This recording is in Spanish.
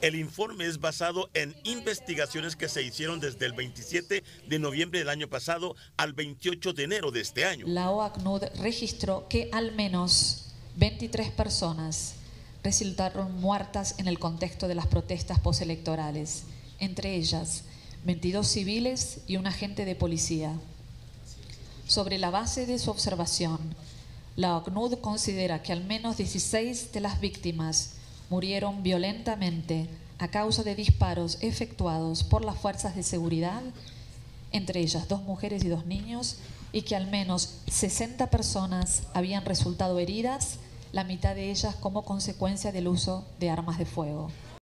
El informe es basado en investigaciones que se hicieron desde el 27 de noviembre del año pasado al 28 de enero de este año. La OACNUD registró que al menos 23 personas resultaron muertas en el contexto de las protestas postelectorales, entre ellas 22 civiles y un agente de policía. Sobre la base de su observación, la OACNUD considera que al menos 16 de las víctimas murieron violentamente a causa de disparos efectuados por las fuerzas de seguridad, entre ellas dos mujeres y dos niños, y que al menos 60 personas habían resultado heridas, la mitad de ellas como consecuencia del uso de armas de fuego.